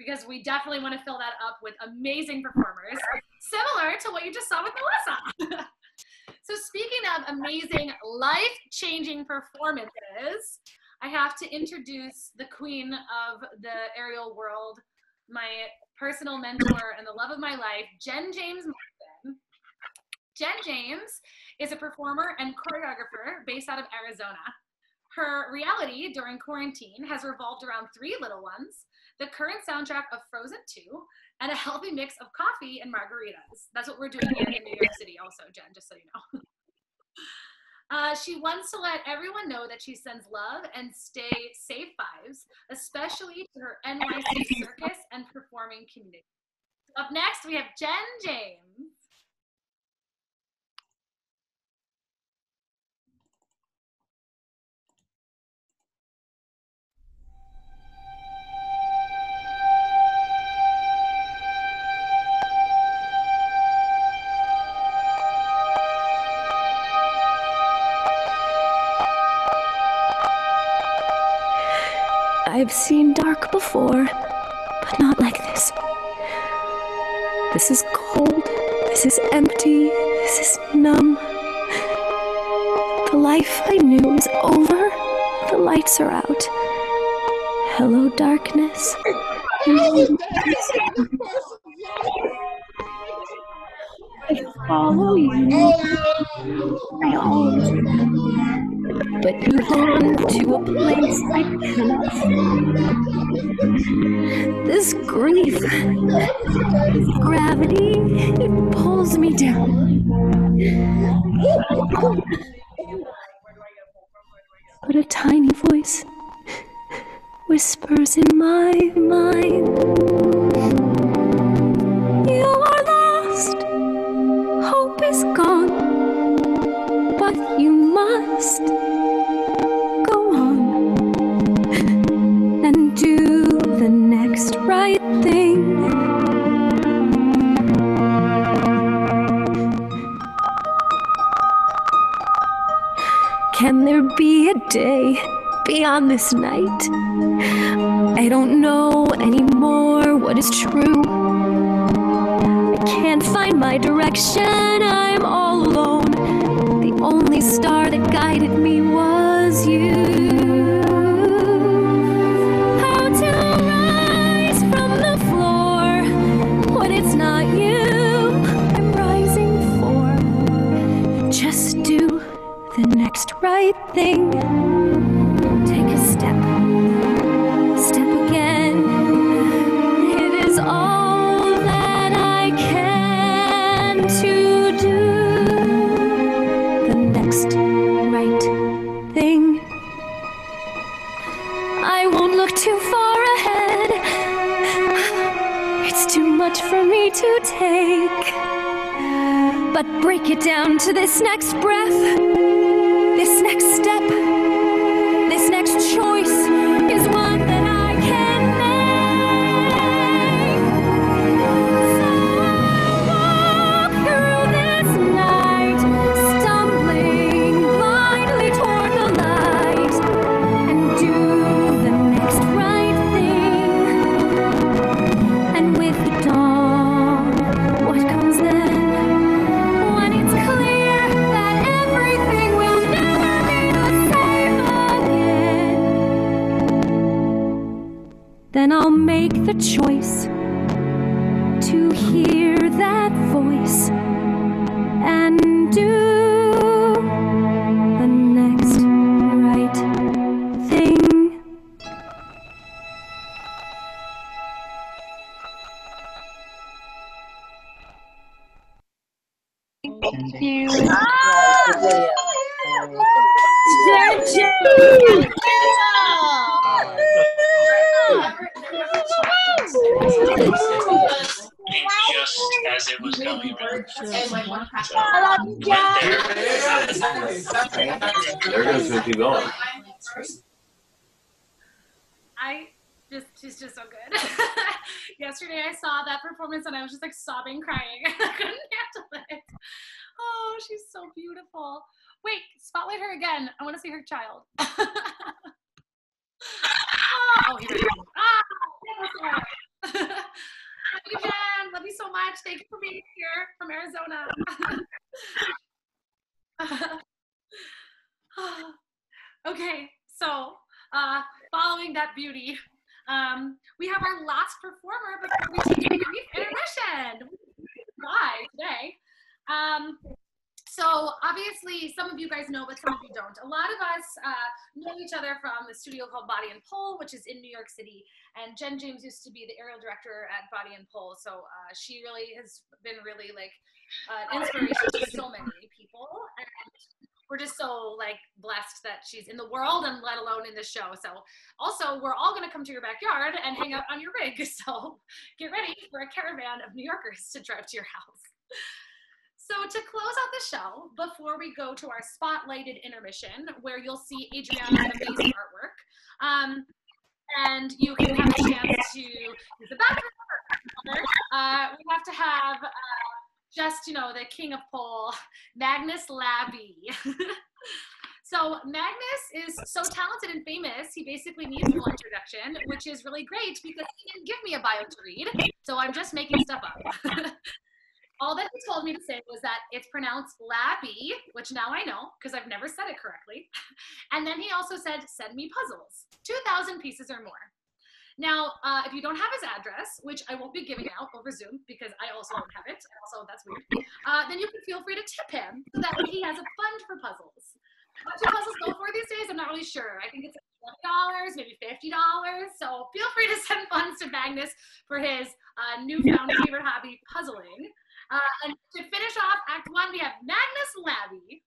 because we definitely want to fill that up with amazing performers, similar to what you just saw with Melissa. so, speaking of amazing, life changing performances, I have to introduce the queen of the aerial world, my personal mentor and the love of my life, Jen James. Jen James is a performer and choreographer based out of Arizona. Her reality during quarantine has revolved around three little ones, the current soundtrack of Frozen 2, and a healthy mix of coffee and margaritas. That's what we're doing here in New York City, also, Jen, just so you know. Uh, she wants to let everyone know that she sends love and stay safe vibes, especially to her NYC circus and performing community. Up next, we have Jen James. I've seen dark before, but not like this. This is cold. This is empty. This is numb. The life I knew is over. The lights are out. Hello, darkness. I follow you. I always but you've gone to a place I cannot find. This grief, gravity, it pulls me down. But a tiny voice whispers in my mind. Can there be a day beyond this night? I don't know anymore what is true. I can't find my direction, I'm all next right thing. Take a step, step again. It is all that I can to do the next right thing. I won't look too far ahead. It's too much for me to take. But break it down to this next breath, then I'll make the choice to hear that voice and do the next right thing. Thank ah! Just as it was going around. They're just gonna keep going. I just she's just so good. Yesterday I saw that performance and I was just like sobbing, crying. I couldn't handle it. Oh, she's so beautiful. Wait, spotlight her again. I want to see her child. oh, here we go. Ah. Thank you for being here from Arizona. okay, so uh, following that beauty, um, we have our last performer before we take a brief intermission. Why today? Um, so obviously, some of you guys know, but some of you don't. A lot of us uh, know each other from the studio called Body and Pole, which is in New York City. And Jen James used to be the aerial director at Body and Pole, so uh, she really has been really like uh, inspiration to so many people. And we're just so like blessed that she's in the world and let alone in the show. So also, we're all gonna come to your backyard and hang out on your rig. So get ready for a caravan of New Yorkers to drive to your house. So to close out the show, before we go to our spotlighted intermission, where you'll see Adriana's amazing artwork, um, and you can have a chance to use the bathroom. Uh, we have to have uh, just, you know, the king of pole, Magnus Labby. so Magnus is so talented and famous, he basically needs no introduction, which is really great because he didn't give me a bio to read, so I'm just making stuff up. all that he told me to say was that it's pronounced Labby, which now I know because I've never said it correctly. And then he also said, send me puzzles, 2,000 pieces or more. Now, uh, if you don't have his address, which I won't be giving out over Zoom because I also don't have it, also that's weird, uh, then you can feel free to tip him so that he has a fund for puzzles. How much puzzles go for these days? I'm not really sure. I think it's $20, maybe $50. So feel free to send funds to Magnus for his uh, newfound favorite hobby, puzzling. Uh, and to finish off Act One, we have Magnus Labby.